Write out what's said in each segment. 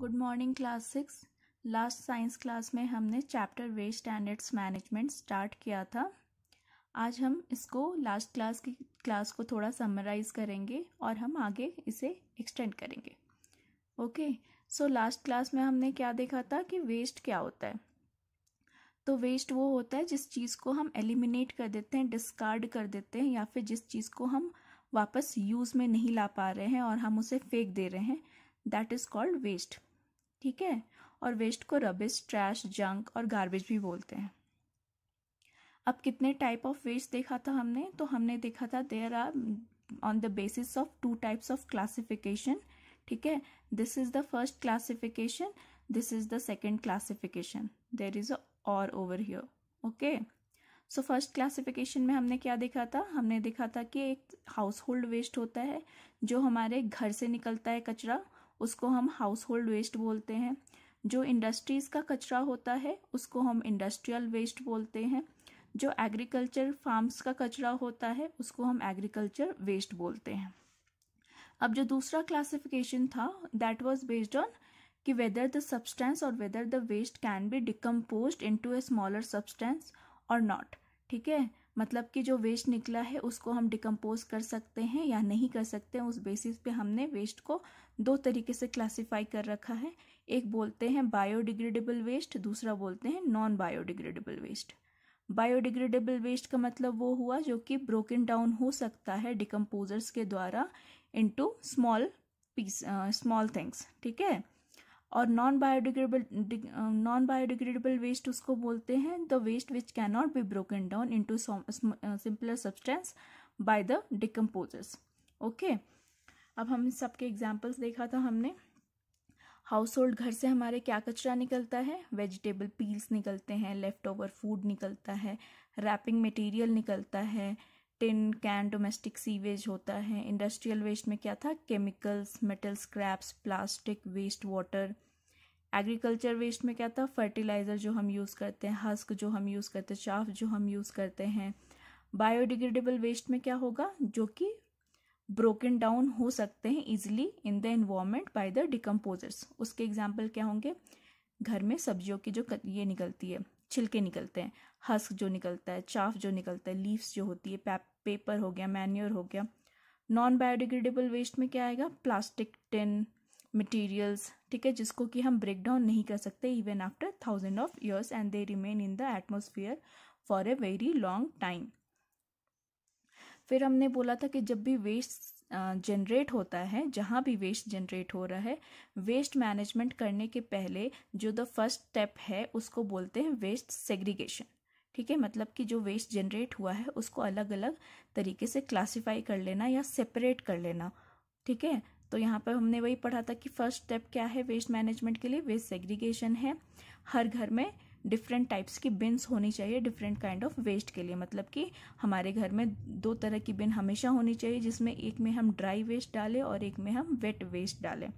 Good morning class six last science class में हमने chapter waste standards management start किया था। आज हम इसको लास्ट क्लास की क्लास को थोड़ा समराइज करेंगे और हम आगे इसे एक्सटेंड करेंगे। ओके सो लास्ट क्लास में हमने क्या देखा था कि वेस्ट क्या होता है? तो वेस्ट वो होता है जिस चीज़ को हम एलिमिनेट कर देते हैं डिस्कार्ड कर देते हैं या फिर जिस चीज़ को हम वापस यूज़ में नहीं ला पा रहे हैं और हम उसे फेंक दे रहे हैं। दैट इज़ कॉल्ड वेस्ट ठीक है? और वेस्ट को रबिश ट्रैश जंक और गार्बेज भी बोलते हैं। अब कितने टाइप ऑफ़ वेस्ट देखा था हमने? तो हमने देखा था there are on the basis of two types of classification ठीक है? This is the first classification this is the second classification there is a और over here okay so first classification में हमने क्या देखा था? हमने देखा था कि एक हाउस होल्ड वेस्ट होता है, जो हमारे घर से निकलता है कचरा उसको हम हाउस होल्ड वेस्ट बोलते हैं। जो इंडस्ट्रीज़ का कचरा होता है, उसको हम इंडस्ट्रियल वेस्ट बोलते हैं। जो एग्रीकल्चर फार्म्स का कचरा होता है, उसको हम एग्रीकल्चर वेस्ट बोलते हैं। अब जो दूसरा क्लासिफिकेशन था दैट वाज बेस्ड ऑन कि वेदर द सब्सटेंस और whether the waste can be decompose to a smaller substance और नॉट ठीक है? मतलब कि जो वेस्ट निकला है, उसको हम डिकम्पोज कर सकते हैं या नहीं कर सकते हैं उस बेसिस पे हमने वेस्ट को दो तरीके से क्लासिफाई कर रखा है। एक बोलते हैं बायोडिग्रेडेबल वेस्ट दूसरा बोलते हैं non biodegradable waste biodegradable waste का मतलब वो हुआ जो कि ब्रोकन डाउन हो सकता है डिकम्पोजर्स के द्वारा into small piece small things ठीक है? और non biodegradable non biodegradable waste उसको बोलते हैं the waste which can not be broken down into simpler substance by the decomposers okay अब हम सबके एग्जाम्पल्स देखा था हमने। हाउस होल्ड घर से हमारे क्या कचरा निकलता है? वेजिटेबल पील्स निकलते हैं लेफ़्ट ओवर फ़ूड निकलता है रैपिंग मटेरियल निकलता है टिन कैन डोमेस्टिक सीवेज होता है इंडस्ट्रियल वेस्ट में क्या था? Chemicals metal scraps plastic waste water agriculture waste में क्या था? फर्टिलाइज़र जो हम यूज़ करते हैं हस्क जो हम यूज़ करते हैं चाफ जो हम यूज़ करते हैं। बायोडिग्रेडेबल वेस्ट में क्या होगा? जो कि ब्रोकन डाउन हो सकते हैं easily in the environment by the decomposers उसके एग्ज़ाम्पल क्या होंगे? घर में सब्जियों की जो ये निकलती है, छिलके निकलते हैं। हस्क जो निकलता है चाफ जो निकलता है लीव्स जो होती है पेपर हो गया मैन्योर हो गया। नॉन बायोडिग्रेडेबल वेस्ट में क्या आएगा? प्लास्टिक टिन मटेरियल्स ठीक है, जिसको कि हम ब्रेक डाउन नहीं कर सकते even after thousand of years and they remain in the atmosphere for a very long time फिर हमने बोला था कि जब भी वेस्ट जनरेट होता है, जहाँ भी वेस्ट जनरेट हो रहा है वेस्ट मैनेजमेंट करने के पहले जो द फ़र्स्ट स्टेप है, उसको बोलते हैं वेस्ट सेग्रीगेशन ठीक है मतलब कि जो वेस्ट जनरेट हुआ है, उसको अलग अलग तरीके से क्लासिफाई कर लेना या सेपरेट कर लेना. ठीक है तो यहाँ पर हमने वही पढ़ा था कि फ़र्स्ट स्टेप क्या है? वेस्ट मैनेजमेंट के लिए वेस्ट सेग्रीगेशन है। हर घर में डिफरेंट टाइप्स की बिन्स होनी चाहिए डिफरेंट काइंड ऑफ़ वेस्ट के लिए। मतलब कि हमारे घर में दो तरह की बिन हमेशा होनी चाहिए जिसमें एक में हम ड्राई वेस्ट डालें और एक में हम वेट वेस्ट डालें।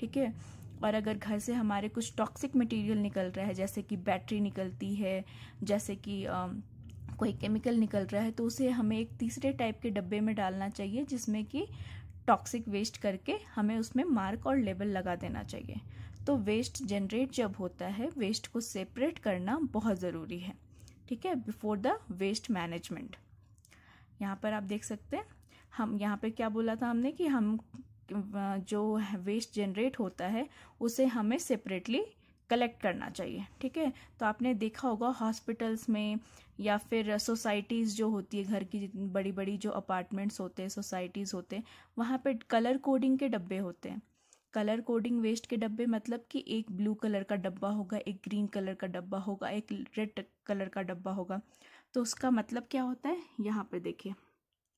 ठीक है? और अगर घर से हमारे कुछ टॉक्सिक मटेरियल निकल रहा है जैसे कि बैटरी निकलती है जैसे कि आ, कोई केमिकल निकल रहा है तो उसे हमें एक तीसरे टाइप के डब्बे में डालना चाहिए जिसमें कि टॉक्सिक वेस्ट करके हमें उसमें मार्क और लेबल लगा देना चाहिए। तो वेस्ट जनरेट जब होता है वेस्ट को सेपरेट करना बहुत ज़रूरी है। ठीक है? बिफोर द वेस्ट मैनेजमेंट यहाँ पर आप देख सकते हैं, हम यहाँ पे क्या बोला था हमने कि हम जो वेस्ट जनरेट होता है, उसे हमें सेपरेटली कलेक्ट करना चाहिए, ठीक है? तो आपने देखा होगा हॉस्पिटल्स में या फिर सोसाइटीज़ जो होती है, घर की बड़ी बड़ी जो अपार्टमेंट्स होते हैं सोसाइटीज़ होते हैं, वहाँ पे कलर कोडिंग के डब्बे होते हैं। कलर कोडिंग वेस्ट के डब्बे मतलब कि एक ब्लू कलर का डब्बा होगा, एक ग्रीन कलर का डब्बा होगा, एक रेड कलर का डब्बा होगा। तो उसका मतलब क्या होता है? यहाँ पे देखिए,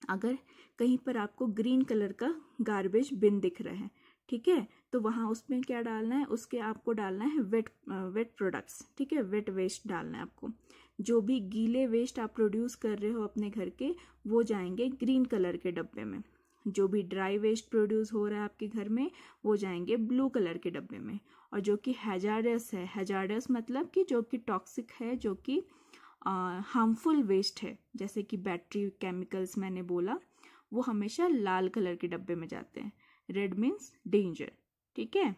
अगर कहीं पर आपको ग्रीन कलर का गार्बेज बिन दिख रहा है, ठीक है? तो वहाँ उसमें क्या डालना है? उसके आपको डालना है वेट वेट प्रोडक्ट्स ठीक है? वेट वेस्ट डालना है आपको। जो भी गीले वेस्ट आप प्रोड्यूस कर रहे हो अपने घर के, वो जाएँगे ग्रीन कलर के डब्बे में। जो भी ड्राई वेस्ट प्रोड्यूस हो रहा है आपके घर में, वो जाएँगे ब्लू कलर के डब्बे में। और जो कि हैजार्डस है हैजार्डस मतलब कि जो कि टॉक्सिक है, जो कि हार्मफुल वेस्ट है, जैसे कि बैटरी केमिकल्स मैंने बोला, वो हमेशा लाल कलर के डब्बे में जाते हैं। रेड मीन्स डेंजर ठीक है?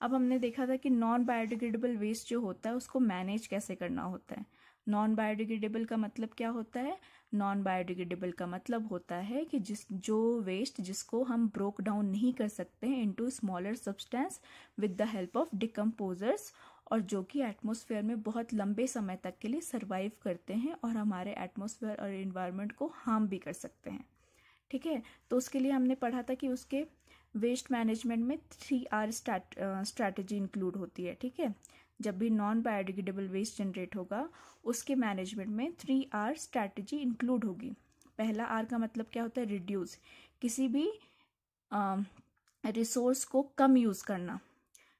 अब हमने देखा था कि नॉन बायोडिग्रेडेबल वेस्ट जो होता है, उसको मैनेज कैसे करना होता है? नॉन बायोडिग्रेडेबल का मतलब क्या होता है? नॉन बायोडिग्रेडेबल का मतलब होता है कि जिस, जो वेस्ट जिसको हम ब्रोक डाउन नहीं कर सकते हैं into smaller substance with the help of decomposers और जो कि एटमॉस्फेयर में बहुत लंबे समय तक के लिए सर्वाइव करते हैं और हमारे एटमॉस्फेयर और इन्वायरमेंट को हार्म भी कर सकते हैं। ठीक है? तो उसके लिए हमने पढ़ा था कि उसके वेस्ट मैनेजमेंट में थ्री आर स्ट्रैटेजी इंक्लूड होती है, ठीक है? जब भी नॉन बायोडिग्रेडेबल वेस्ट जनरेट होगा, उसके मैनेजमेंट में थ्री आर स्ट्रैटेजी इंक्लूड होगी। पहला आर का मतलब क्या होता है? रिड्यूस किसी भी रिसोर्स को कम यूज़ करना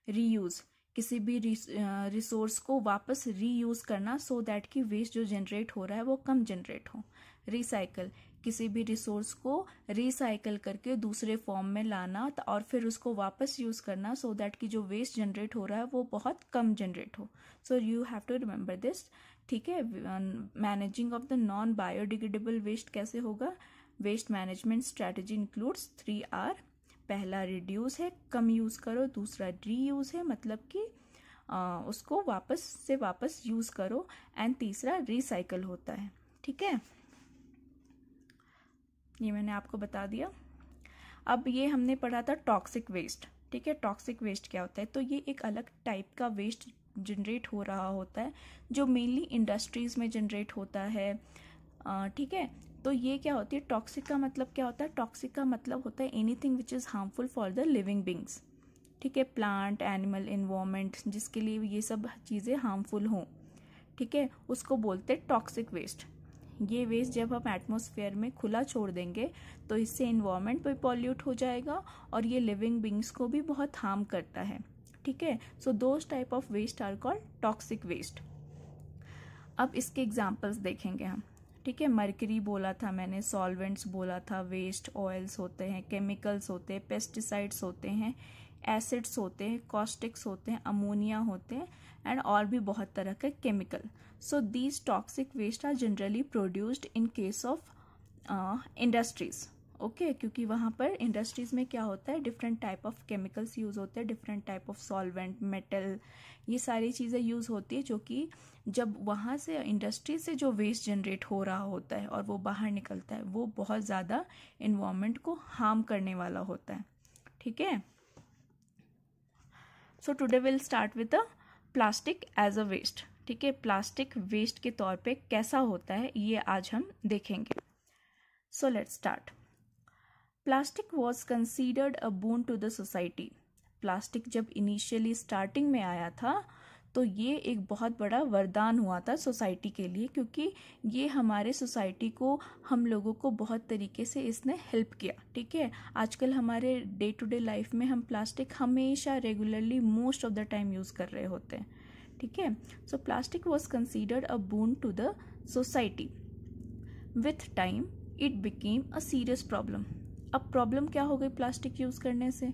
रीयूज़ किसी भी रिसोर्स को वापस रीयूज़ करना सो so दैट कि वेस्ट जो जनरेट हो रहा है, वो कम जनरेट हो। रिसाइकल किसी भी रिसोर्स को रिसाइकल करके दूसरे फॉर्म में लाना और फिर उसको वापस यूज़ करना सो so दैट कि जो वेस्ट जनरेट हो रहा है वो बहुत कम जनरेट हो। So you have to remember this ठीक है? Managing of the non biodegradable waste कैसे होगा? Waste management strategy includes three R पहला रिड्यूस है, कम यूज़ करो, दूसरा री है मतलब कि उसको वापस से वापस यूज़ करो एंड तीसरा रिसाइकल होता है। ठीक है? ये मैंने आपको बता दिया। अब ये हमने पढ़ा था टॉक्सिक वेस्ट ठीक है? टॉक्सिक वेस्ट क्या होता है? तो ये एक अलग टाइप का वेस्ट जनरेट हो रहा होता है, जो मेनली इंडस्ट्रीज़ में जनरेट होता है ठीक है? तो ये क्या होती है? टॉक्सिक का मतलब क्या होता है? टॉक्सिक का मतलब होता है anything which is harmful for the living beings ठीक है? प्लांट एनिमल इन्वामेंट जिसके लिए ये सब चीज़ें हार्मफुल हों, ठीक है? उसको बोलते हैं टॉक्सिक वेस्ट ये वेस्ट जब हम एटमोसफेयर में खुला छोड़ देंगे तो इससे इन्वायरमेंट भी पॉल्यूट हो जाएगा और ये लिविंग बींग्स को भी बहुत हार्म करता है। ठीक है? So those type of waste are called toxic waste अब इसके एग्जाम्पल्स देखेंगे हम। ठीक है? मरकरी बोला था मैंने सॉल्वेंट्स बोला था वेस्ट ऑयल्स होते हैं केमिकल्स होते हैं पेस्टिसाइड्स होते हैं एसिड्स होते हैं कॉस्टिक्स होते हैं अमोनिया होते हैं। एंड और भी बहुत तरह के chemical so these toxic waste are generally produced in case of industries okay क्योंकि वहाँ पर इंडस्ट्रीज़ में क्या होता है? Different type of chemicals use होते हैं different type of solvent metal ये सारी चीज़ें यूज़ होती है जो कि जब वहाँ से इंडस्ट्री से जो वेस्ट जनरेट हो रहा होता है और वो बाहर निकलता है, वो बहुत ज़्यादा इन्वामेंट को हार्म करने वाला होता है. ठीक है? So today will start with the plastic as a waste ठीक है? प्लास्टिक वेस्ट के तौर पे कैसा होता है, ये आज हम देखेंगे। So let's start plastic was considered a boon to the society plastic जब इनिशियली स्टार्टिंग में आया था तो ये एक बहुत बड़ा वरदान हुआ था सोसाइटी के लिए, क्योंकि ये हमारे सोसाइटी को, हम लोगों को बहुत तरीके से इसने हेल्प किया, ठीक है? आजकल हमारे डे टू डे लाइफ में हम प्लास्टिक हमेशा regularly most of the time use कर रहे होते हैं, ठीक है? So plastic was considered a boon to the society. With time, it became a serious problem. अब प्रॉब्लम क्या हो गई प्लास्टिक यूज़ करने से?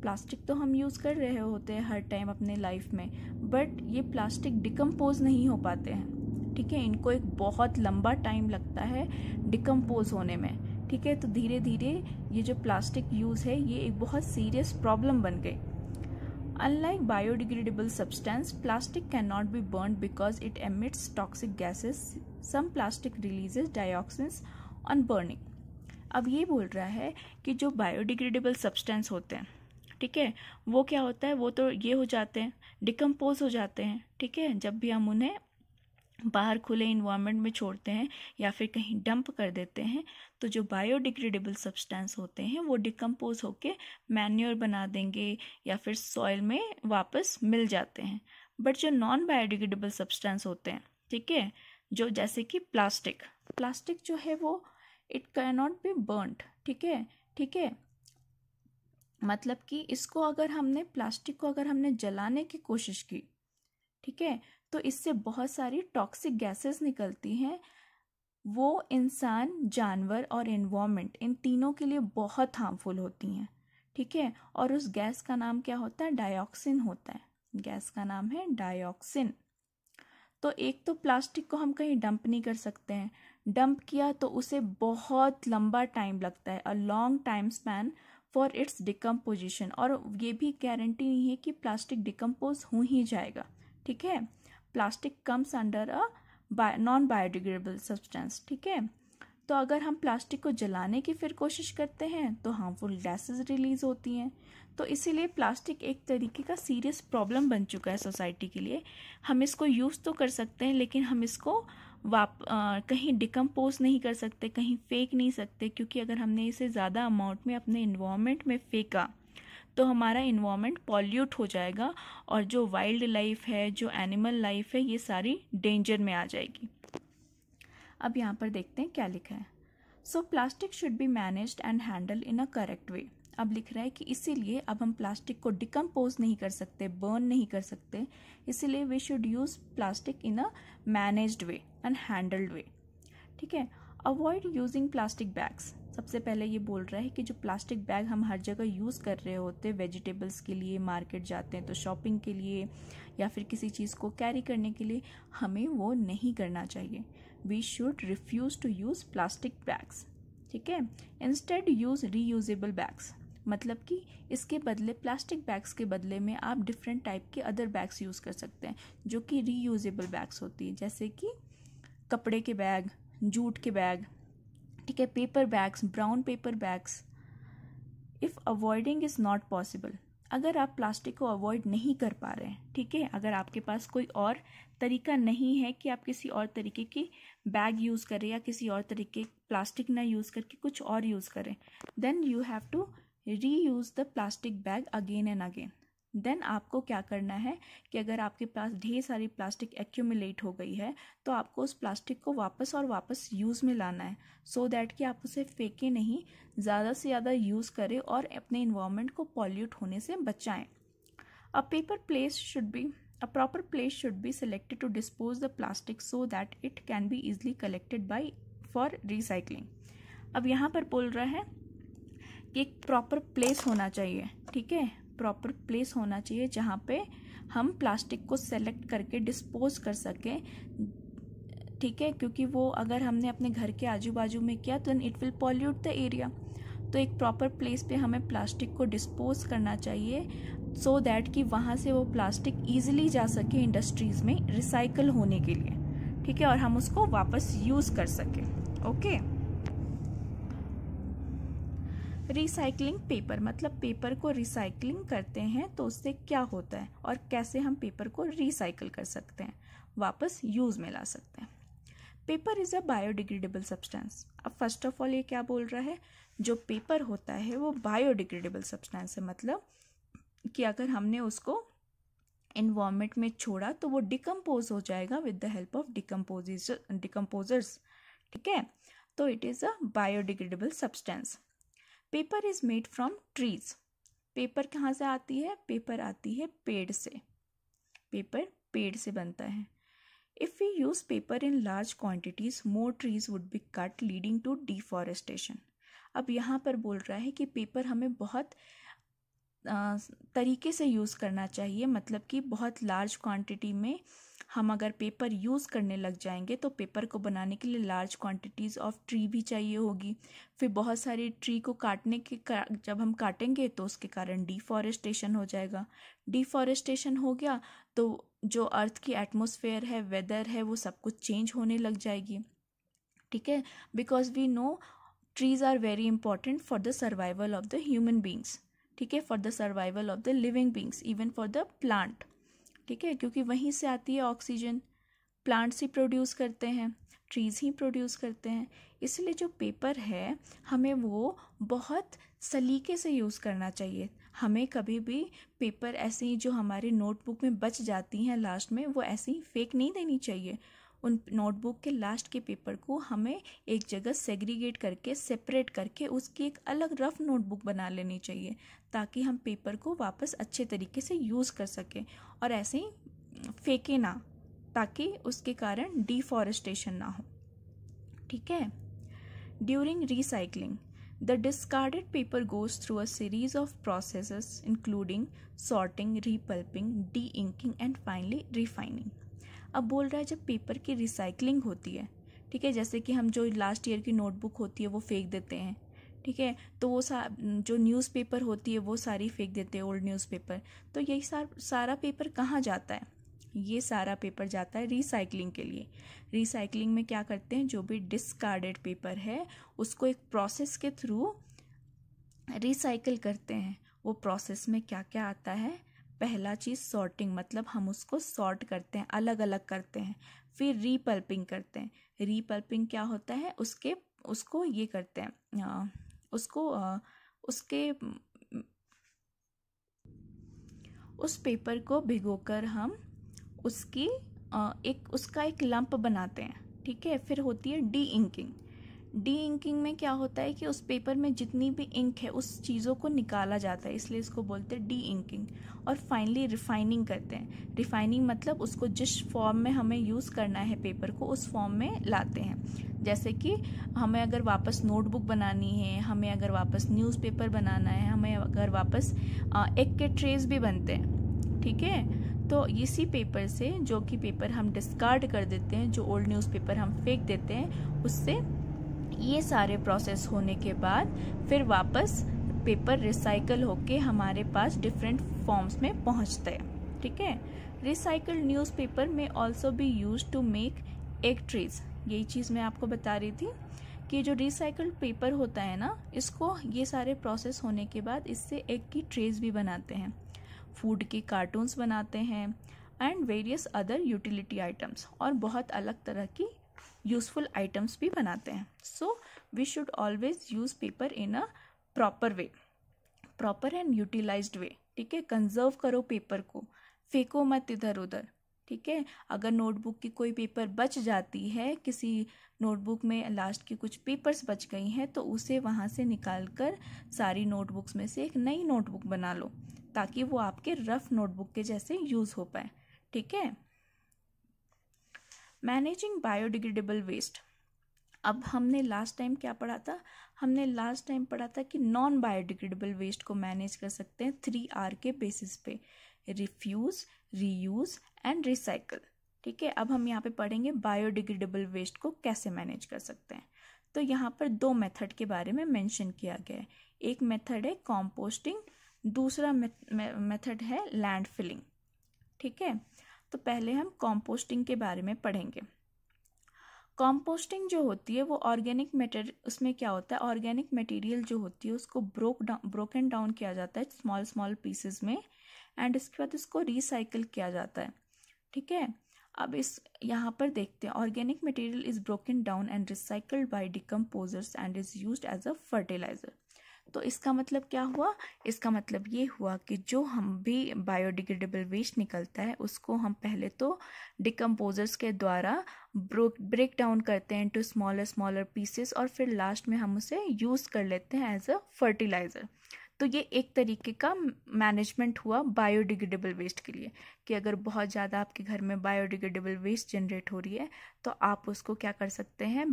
प्लास्टिक तो हम यूज़ कर रहे होते हैं हर टाइम अपने लाइफ में, बट ये प्लास्टिक डिकम्पोज नहीं हो पाते हैं। ठीक है, इनको एक बहुत लंबा टाइम लगता है डिकम्पोज होने में। ठीक है तो धीरे धीरे ये जो प्लास्टिक यूज़ है, ये एक बहुत सीरियस प्रॉब्लम बन गई। Unlike biodegradable substance, plastic can not be burn because it emits toxic gases, some plastic releases dioxins on burning. अब ये बोल रहा है कि जो बायोडिग्रेडेबल सब्सटेंस होते हैं ठीक है? वो क्या होता है? वो तो ये हो जाते हैं डिकम्पोज हो जाते हैं, ठीक है? जब भी हम उन्हें बाहर खुले इन्वायरमेंट में छोड़ते हैं या फिर कहीं डंप कर देते हैं तो जो बायोडिग्रेडेबल सब्सटेंस होते हैं, वो डिकम्पोज होके मैन्योर बना देंगे या फिर सॉइल में वापस मिल जाते हैं। बट जो नॉन बायोडिग्रेडेबल सब्सटेंस होते हैं, ठीक है? जो जैसे कि प्लास्टिक प्लास्टिक जो है वो it can not be burned ठीक है? ठीक है? मतलब कि इसको अगर हमने, प्लास्टिक को अगर हमने जलाने की कोशिश की, ठीक है तो इससे बहुत सारी टॉक्सिक गैसेस निकलती हैं। वो इंसान, जानवर और इन्वामेंट इन तीनों के लिए बहुत हार्मफुल होती हैं, ठीक है? और उस गैस का नाम क्या होता है? डायोक्सिन होता है। गैस का नाम है डायोक्सिन तो एक तो प्लास्टिक को हम कहीं डंप नहीं कर सकते हैं। डंप किया तो उसे बहुत लंबा टाइम लगता है। A long time span for its decomposition और ये भी गारंटी नहीं है कि प्लास्टिक डिकम्पोज हो ही जाएगा। ठीक है? Plastic comes under a non biodegradable substance ठीक है? तो अगर हम प्लास्टिक को जलाने की फिर कोशिश करते हैं तो हार्मफुल गैसेस रिलीज़ होती हैं। तो इसीलिए प्लास्टिक एक तरीके का सीरियस प्रॉब्लम बन चुका है सोसाइटी के लिए। हम इसको यूज़ तो कर सकते हैं लेकिन हम इसको वाप आ, कहीं डिकम्पोज नहीं कर सकते कहीं फेंक नहीं सकते क्योंकि अगर हमने इसे ज़्यादा अमाउंट में अपने इन्वामेंट में फेंका तो हमारा इन्वामेंट पॉल्यूट हो जाएगा और जो वाइल्ड लाइफ है जो एनिमल लाइफ है ये सारी डेंजर में आ जाएगी। अब यहाँ पर देखते हैं क्या लिखा है। So plastic should be manage and handle in a correct way अब लिख रहा है कि इसीलिए अब हम प्लास्टिक को डिकम्पोज नहीं कर सकते बर्न नहीं कर सकते। इसीलिए we should use plastic in a managed way and handled way ठीक है? अवॉइड यूजिंग प्लास्टिक बैग्स सबसे पहले ये बोल रहा है कि जो प्लास्टिक बैग हम हर जगह यूज़ कर रहे होते वेजिटेबल्स के लिए मार्केट जाते हैं तो शॉपिंग के लिए या फिर किसी चीज़ को कैरी करने के लिए, हमें वो नहीं करना चाहिए। We should refuse to use plastic bags ठीक है? इंस्टेड यूज़ रीयूजेबल बैग्स मतलब कि इसके बदले प्लास्टिक बैग्स के बदले में आप डिफरेंट टाइप के अदर बैग्स यूज़ कर सकते हैं, जो कि रीयूजेबल बैग्स होती है। जैसे कि कपड़े के बैग जूट के बैग ठीक है? Paper bags brown paper bags if avoiding is not possible अगर आप प्लास्टिक को अवॉइड नहीं कर पा रहे हैं, ठीक है? अगर आपके पास कोई और तरीका नहीं है कि आप किसी और तरीके की बैग यूज़ करें या किसी और तरीके प्लास्टिक ना यूज़ करके कुछ और यूज़ करें then you have to reuse the plastic bag again and again then आपको क्या करना है कि अगर आपके पास ढेर सारी प्लास्टिक एक्यूमुलेट हो गई है तो आपको उस प्लास्टिक को वापस और वापस यूज़ में लाना है सो so दैट कि आप उसे फेंके नहीं, ज़्यादा से ज़्यादा यूज़ करें और अपने इन्वायरमेंट को पॉल्यूट होने से बचाएँ। A paper place should be a proper place should be selected to dispose the plastic so that it can be easily collected by for recycling अब यहाँ पर बोल रहा है कि एक प्रॉपर प्लेस होना चाहिए, ठीक है? प्रॉपर प्लेस होना चाहिए जहाँ पे हम प्लास्टिक को सेलेक्ट करके डिस्पोज कर सकें। ठीक है? क्योंकि वो अगर हमने अपने घर के आजू बाजू में किया तो it will pollute the area तो एक प्रॉपर प्लेस पे हमें प्लास्टिक को डिस्पोज करना चाहिए सो so दैट कि वहाँ से वो प्लास्टिक ईजिली जा सके इंडस्ट्रीज़ में रिसाइकल होने के लिए। ठीक है? और हम उसको वापस यूज़ कर सकें। Okay okay? रिसाइकलिंग पेपर मतलब पेपर को रिसाइकलिंग करते हैं तो उससे क्या होता है और कैसे हम पेपर को रिसाइकल कर सकते हैं? वापस यूज़ में ला सकते हैं। Paper is a biodegradable substance अब फ़र्स्ट ऑफ़ ऑल ये क्या बोल रहा है? जो पेपर होता है वो बायोडिग्रेडेबल सब्सटेंस है। मतलब कि अगर हमने उसको इन्वामेंट में छोड़ा तो वो डिकम्पोज हो जाएगा with the help of decomposes decomposers ठीक है? तो it is a biodegradable substance paper is made from trees. Paper कहाँ से आती है? पेपर आती है पेड़ से। पेपर पेड़ से बनता है। If we use paper in large quantities more trees would be cut leading to deforestation अब यहाँ पर बोल रहा है कि पेपर हमें बहुत तरीके से यूज़ करना चाहिए मतलब कि बहुत लार्ज क्वांटिटी में हम अगर पेपर यूज़ करने लग जाएँगे तो पेपर को बनाने के लिए लार्ज क्वांटिटीज़ ऑफ़ ट्री भी चाहिए होगी। फिर बहुत सारी ट्री को काटने के का, जब हम काटेंगे तो उसके कारण डिफॉरेस्टेशन हो जाएगा। डिफॉरेस्टेशन हो गया तो जो अर्थ की एटमोसफेयर है वेदर है वो सब कुछ चेंज होने लग जाएगी। ठीक है? Because we know trees are very important for the survival of the human beings ठीक है? For the survival of the living beings even for the plant ठीक है? क्योंकि वहीं से आती है ऑक्सीजन प्लांट्स ही प्रोड्यूस करते हैं ट्रीज़ ही प्रोड्यूस करते हैं। इसलिए जो पेपर है, हमें वो बहुत सलीके से यूज़ करना चाहिए। हमें कभी भी पेपर ऐसे ही जो हमारे नोटबुक में बच जाती हैं लास्ट में, वो ऐसे ही फेक नहीं देनी चाहिए। उन नोटबुक के लास्ट के पेपर को हमें एक जगह सेग्रीगेट करके सेपरेट करके उसकी एक अलग रफ नोटबुक बना लेनी चाहिए। ताकि हम पेपर को वापस अच्छे तरीके से यूज़ कर सकें और ऐसे ही फेंके ना, ताकि उसके कारण डिफॉरेस्टेशन ना हो। ठीक है? During recycling the discarded paper goes through a series of process including sorting repulping deinking and finally refining अब बोल रहा है जब पेपर की रिसाइकलिंग होती है, ठीक है? जैसे कि हम जो लास्ट ईयर की नोटबुक होती है, वो फेंक देते हैं। ठीक है? तो वो सा जो न्यूज़पेपर होती है वो सारी फेंक देते हैं ओल्ड न्यूज़पेपर तो यही सार, सारा पेपर कहाँ जाता है? ये सारा पेपर जाता है रिसाइकलिंग के लिए. रिसाइकलिंग में क्या करते हैं? जो भी डिस्कार्डेड पेपर है उसको एक प्रोसेस के थ्रू रिसाइकल करते हैं. वो प्रोसेस में क्या क्या आता है? पहला चीज़ सॉर्टिंग मतलब हम उसको सॉर्ट करते हैं अलग अलग करते हैं. फिर रीपल्पिंग करते हैं. रीपल्पिंग क्या होता है? उसके उसको ये करते हैं उसको उसके, उस पेपर को भिगोकर हम उसकी एक, उसका एक लंप बनाते हैं, ठीक है? फिर होती है डी इंकिंग। डी इंकिंग में क्या होता है कि उस पेपर में जितनी भी इंक है, उस चीज़ों को निकाला जाता है, इसलिए इसको बोलते हैं डी इंकिंग और फाइनली रिफाइनिंग करते हैं। रिफाइनिंग मतलब उसको जिस फॉर्म में हमें यूज़ करना है पेपर को, उस फॉर्म में लाते हैं। जैसे कि हमें अगर वापस नोटबुक बनानी है, हमें अगर वापस न्यूज़पेपर बनाना है, हमें अगर वापस एक के ट्रेस भी बनते हैं, ठीक है? तो इसी पेपर से जो कि पेपर हम डिस्कार्ड कर देते हैं, जो ओल्ड न्यूज़पेपर हम फेंक देते हैं, उससे ये सारे प्रोसेस होने के बाद फिर वापस पेपर रिसाइकल होके हमारे पास डिफरेंट फॉर्म्स में पहुँचते हैं। ठीक है? रिसाइकल्ड न्यूज़पेपर में also be use to make egg trees यही चीज़ मैं आपको बता रही थी कि जो रिसाइकल्ड पेपर होता है ना, इसको ये सारे प्रोसेस होने के बाद इससे एग की ट्रेज भी बनाते हैं। फ़ूड के कार्टून्स बनाते हैं and various other utility items और बहुत अलग तरह की यूजफुल आइटम्स भी बनाते हैं। So we should always use paper in a proper way proper and utilized way ठीक है? कंजर्व करो पेपर को, फेंको मत इधर उधर, ठीक है? अगर नोटबुक की कोई पेपर बच जाती है, किसी नोटबुक में लास्ट की कुछ पेपर्स बच गई हैं तो उसे वहाँ से निकाल कर सारी नोटबुक्स में से एक नई नोटबुक बना लो, ताकि वो आपके रफ नोटबुक के जैसे यूज़ हो पाए, ठीक है? मैनेजिंग बायोडिग्रेडेबल वेस्ट अब हमने लास्ट टाइम क्या पढ़ा था? हमने लास्ट टाइम पढ़ा था कि नॉन बायोडिग्रेडेबल वेस्ट को मैनेज कर सकते हैं थ्री आर के बेसिस पे. रिफ्यूज़ रीयूज़ एंड रिसाइकल ठीक है? अब हम यहाँ पे पढ़ेंगे बायोडिग्रेडेबल वेस्ट को कैसे मैनेज कर सकते हैं। तो यहाँ पर दो मेथड के बारे में मेंशन किया गया है। एक मेथड है कॉम्पोस्टिंग दूसरा मेथड है लैंड फिलिंग ठीक है? तो पहले हम कॉम्पोस्टिंग के बारे में पढ़ेंगे। कॉम्पोस्टिंग जो होती है, वो ऑर्गेनिक मेटेरियल उसमें क्या होता है? ऑर्गेनिक मटेरियल जो होती है, उसको ब्रोक डाउन ब्रोकन डाउन किया जाता है स्मॉल स्मॉल पीसेस में एंड इसके बाद उसको रिसाइकल किया जाता है। ठीक है? अब इस, यहाँ पर देखते हैं। Organic material is broken down and recycled by decomposers and is used as a fertilizer तो इसका मतलब क्या हुआ? इसका मतलब ये हुआ कि जो हम भी बायोडिग्रेडेबल वेस्ट निकलता है, उसको हम पहले तो डिकम्पोजर्स के द्वारा ब्रेक डाउन करते हैं टू स्मॉलर स्मॉलर पीसेस और फिर लास्ट में हम उसे यूज़ कर लेते हैं एज अ फर्टिलाइज़र तो ये एक तरीके का मैनेजमेंट हुआ बायोडिग्रेडेबल वेस्ट के लिए कि अगर बहुत ज़्यादा आपके घर में बायोडिग्रेडेबल वेस्ट जनरेट हो रही है तो आप उसको क्या कर सकते हैं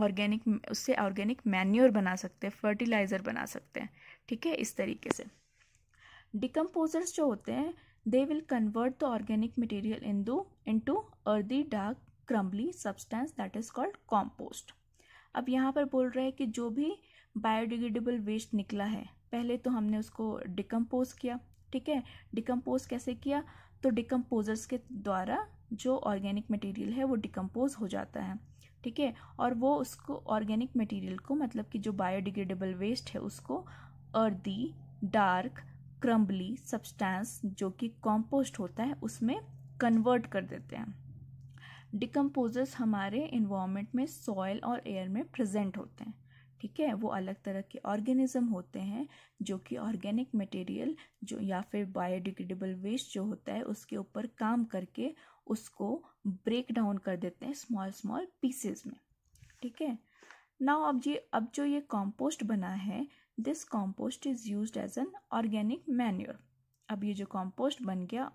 ऑर्गेनिक, उससे ऑर्गेनिक मैन्योर बना सकते हैं, फर्टिलाइज़र बना सकते हैं, ठीक है, इस तरीके से। डिकम्पोजर्स जो होते हैं they will convert the organic material into into earthy dark crumbly substance that is called compost अब यहाँ पर बोल रहे हैं कि जो भी बायोडिग्रेडेबल वेस्ट निकला है, पहले तो हमने उसको डिकम्पोज किया, ठीक है? डिकम्पोज कैसे किया? तो डिकम्पोजर्स के द्वारा जो ऑर्गेनिक मटेरियल है, वो डिकम्पोज हो जाता है। ठीक है? और वो उसको ऑर्गेनिक मटेरियल को मतलब कि जो बायोडिग्रेडेबल वेस्ट है, उसको अर्दी डार्क क्रम्बली सब्सटेंस जो कि कॉम्पोस्ट होता है, उसमें कन्वर्ट कर देते हैं। डिकम्पोजर्स हमारे इन्वामेंट में सॉयल और एयर में प्रेजेंट होते हैं। ठीक है? वो अलग तरह के ऑर्गेनिज्म होते हैं, जो कि ऑर्गेनिक मटेरियल जो या फिर बायोडिग्रेडेबल वेस्ट जो होता है, उसके ऊपर काम करके उसको ब्रेक डाउन कर देते हैं स्मॉल स्मॉल पीसेस में। ठीक है? नाउ अब जी अब जो ये कॉम्पोस्ट बना है this compost is use as an organic manure अब ये जो कॉम्पोस्ट बन गया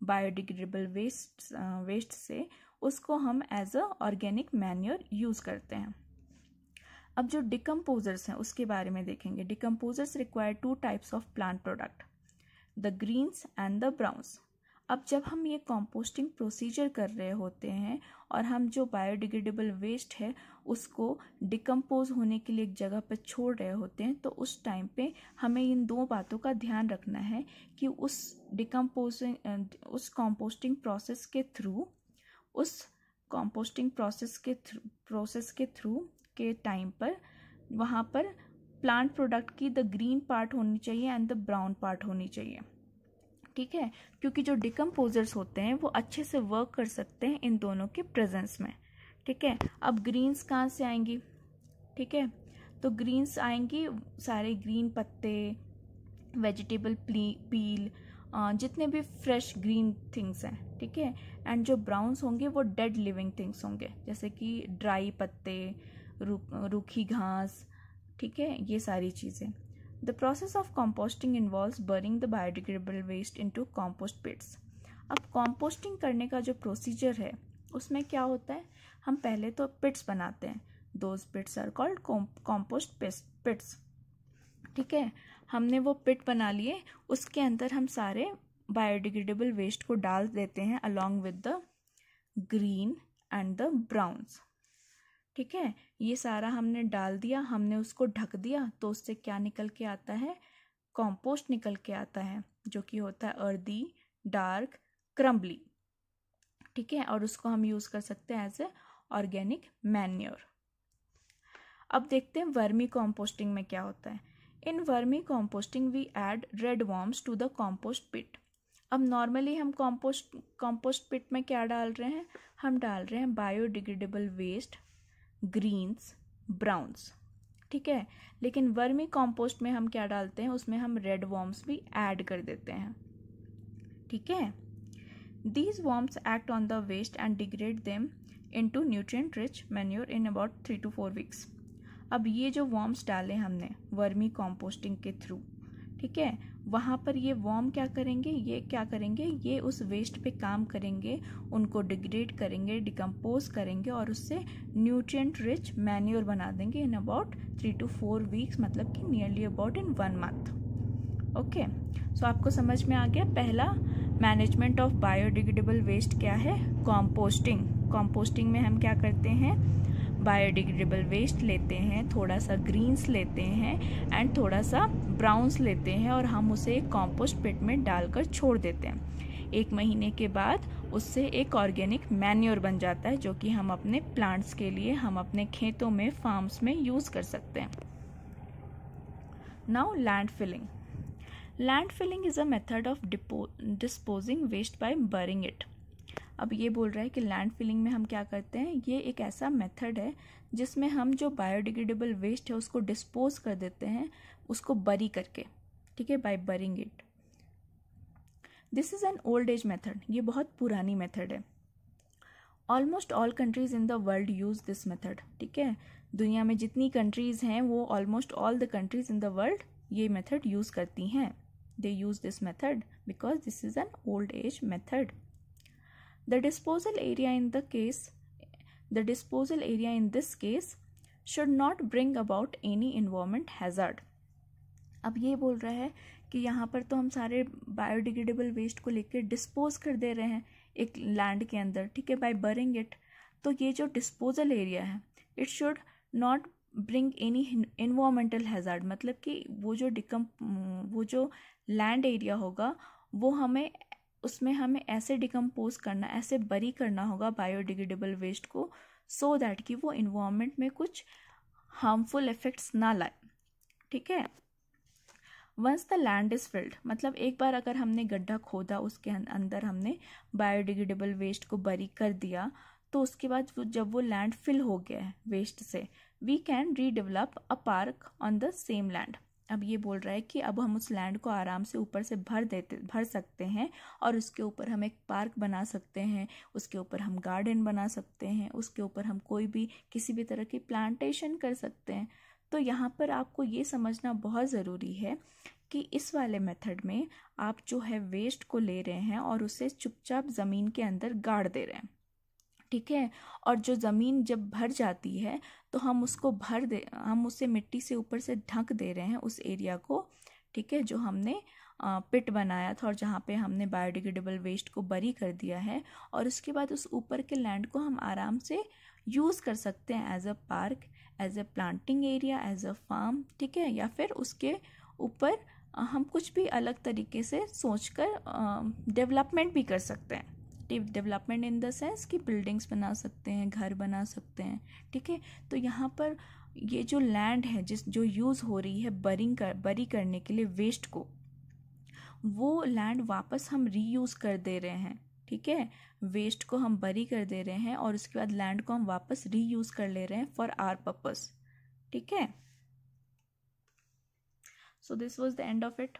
बायोडिग्रेडेबल वेस्ट वेस्ट से, उसको हम as a organic manure use करते हैं। अब जो डिकम्पोजर्स हैं, उसके बारे में देखेंगे। Decomposers require two types of plant product the greens and the browns अब जब हम ये कॉम्पोस्टिंग प्रोसीजर कर रहे होते हैं और हम जो बायोडिग्रेडेबल वेस्ट है, उसको डिकम्पोज होने के लिए एक जगह पर छोड़ रहे होते हैं तो उस टाइम पे हमें इन दो बातों का ध्यान रखना है कि उस डिकम्पोजिंग उस कॉम्पोस्टिंग प्रोसेस के थ्रू उस कॉम्पोस्टिंग प्रोसेस के थ्रू प्रोसेस के थ्रू के टाइम पर वहाँ पर प्लांट प्रोडक्ट की द ग्रीन पार्ट होनी चाहिए एंड द ब्राउन पार्ट होनी चाहिए। ठीक है? क्योंकि जो डिकम्पोजर्स होते हैं, वो अच्छे से वर्क कर सकते हैं इन दोनों के प्रेजेंस में। ठीक है? अब ग्रीन्स कहाँ से आएँगी? ठीक है? तो ग्रीन्स आएँगी सारे ग्रीन पत्ते वेजिटेबल पील जितने भी फ्रेश ग्रीन थिंग्स हैं, ठीक है? एंड जो ब्राउन्स होंगे, वो डेड लिविंग थिंग्स होंगे, जैसे कि ड्राई पत्ते रूखी घास, ठीक है? ये सारी चीज़ें। The process of composting involve burning the biodegradable waste into compost pits अब कॉम्पोस्टिंग करने का जो प्रोसीजर है, उसमें क्या होता है? हम पहले तो पिट्स बनाते हैं। Those pits are called compost pits ठीक है? हमने वो पिट बना लिए, उसके अंदर हम सारे बायोडिग्रेडेबल वेस्ट को डाल देते हैं along with the green and the browns ठीक है? ये सारा हमने डाल दिया, हमने उसको ढक दिया तो उससे क्या निकल के आता है? कॉम्पोस्ट निकल के आता है, जो कि होता है अर्दी डार्क, क्रम्बली। ठीक है? और उसको हम यूज़ कर सकते हैं एज ए ऑर्गेनिक मैन्योर अब देखते हैं वर्मी कॉम्पोस्टिंग में क्या होता है। In vermicomposting we add red worms to the compost pit अब नॉर्मली हम कॉम्पोस्ट कॉम्पोस्ट पिट में क्या डाल रहे हैं? हम डाल रहे हैं बायोडिग्रेडेबल वेस्ट ग्रीन्स ब्राउन्स ठीक है? लेकिन वर्मी कॉम्पोस्ट में हम क्या डालते हैं? उसमें हम रेड वॉर्म्स भी ऐड कर देते हैं। ठीक है? These worms act on the waste and degrade them into nutrient rich manure in about three to four weeks अब ये जो वॉर्म्स डाले हमने, वर्मी कॉम्पोस्टिंग के थ्रू ठीक है? वहाँ पर ये वॉर्म क्या करेंगे? ये क्या करेंगे? ये उस वेस्ट पे काम करेंगे, उनको डिग्रेड करेंगे डिकम्पोज करेंगे और उससे न्यूट्रिएंट रिच मैन्योर बना देंगे in about three to four weeks मतलब कि nearly about in one month okay so आपको समझ में आ गया? पहला मैनेजमेंट ऑफ़ बायोडिग्रेडेबल वेस्ट क्या है? कॉम्पोस्टिंग कॉम्पोस्टिंग में हम क्या करते हैं? बायोडिग्रेडेबल वेस्ट लेते हैं थोड़ा सा ग्रीन्स लेते हैं एंड थोड़ा सा ब्राउन्स लेते हैं और हम उसे एक कॉम्पोस्ट पिट में डालकर छोड़ देते हैं। एक महीने के बाद उससे एक ऑर्गेनिक मैन्योर बन जाता है जो कि हम अपने प्लांट्स के लिए, हम अपने खेतों में फार्म्स में यूज़ कर सकते हैं। Now land filling land filling is a method of disposing waste by burying it अब ये बोल रहा है कि लैंड फिलिंग में हम क्या करते हैं? ये एक ऐसा मेथड है जिसमें हम जो बायोडिग्रेडेबल वेस्ट है उसको डिस्पोज कर देते हैं, उसको बरी करके। ठीक है? By burying it this is an old age method ये बहुत पुरानी मेथड है। Almost all countries in the world use this method ठीक है? दुनिया में जितनी कंट्रीज़ हैं, वो almost all the countries in the world ये मेथड यूज़ करती हैं। They use this method because this is an old age method The disposal area in the case, the disposal area in this case should not bring about any environment hazard. अब ये बोल रहा है कि यहाँ पर तो हम सारे बायोडिग्रेडेबल वेस्ट को लेकर डिस्पोज कर दे रहे हैं एक लैंड के अंदर, ठीक है बाय बरिंग इट तो ये जो डिस्पोजल एरिया है it should not bring any environmental hazard मतलब कि वो जो डिकम वो जो लैंड एरिया होगा, वो हमें उसमें हमें ऐसे डिकम्पोज करना, ऐसे बरी करना होगा बायोडिग्रेडेबल वेस्ट को सो so दैट कि वो इन्वामेंट में कुछ हार्मफुल इफ़ेक्ट्स ना लाए। ठीक है? Once the land is filled मतलब एक बार अगर हमने गड्ढा खोदा, उसके अंदर हमने बायोडिग्रेडेबल वेस्ट को बरी कर दिया तो उसके बाद जब वो लैंड फिल हो गया है वेस्ट से we can redevelop a park on the same land अब ये बोल रहा है कि अब हम उस लैंड को आराम से ऊपर से भर देते, भर सकते हैं और उसके ऊपर हम एक पार्क बना सकते हैं, उसके ऊपर हम गार्डन बना सकते हैं, उसके ऊपर हम कोई भी किसी भी तरह की प्लांटेशन कर सकते हैं। तो यहाँ पर आपको ये समझना बहुत ज़रूरी है कि इस वाले मेथड में आप जो है वेस्ट को ले रहे हैं और उसे चुपचाप ज़मीन के अंदर गाड़ दे रहे हैं। ठीक है? और जो ज़मीन जब भर जाती है तो हम उसको भर दे, हम उसे मिट्टी से ऊपर से ढक दे रहे हैं उस एरिया को, ठीक है? जो हमने पिट बनाया था और जहाँ पे हमने बायोडिग्रेडेबल वेस्ट को बरी कर दिया है और उसके बाद उस ऊपर के लैंड को हम आराम से यूज़ कर सकते हैं as a park as a planting area as a farm ठीक है? या फिर उसके ऊपर हम कुछ भी अलग तरीके से सोच कर डेवलपमेंट भी कर सकते हैं। डेवलपमेंट इन द सेंस कि बिल्डिंग्स बना सकते हैं, घर बना सकते हैं, ठीक है? तो यहाँ पर ये जो लैंड है, जिस, जो यूज़ हो रही है बरिंग कर बरी करने के लिए वेस्ट को, वो लैंड वापस हम रीयूज़ कर दे रहे हैं, ठीक है? वेस्ट को हम बरी कर दे रहे हैं और उसके बाद लैंड को हम वापस रीयूज़ कर ले रहे हैं फॉर आर पर्पस ठीक है? So this was the end of it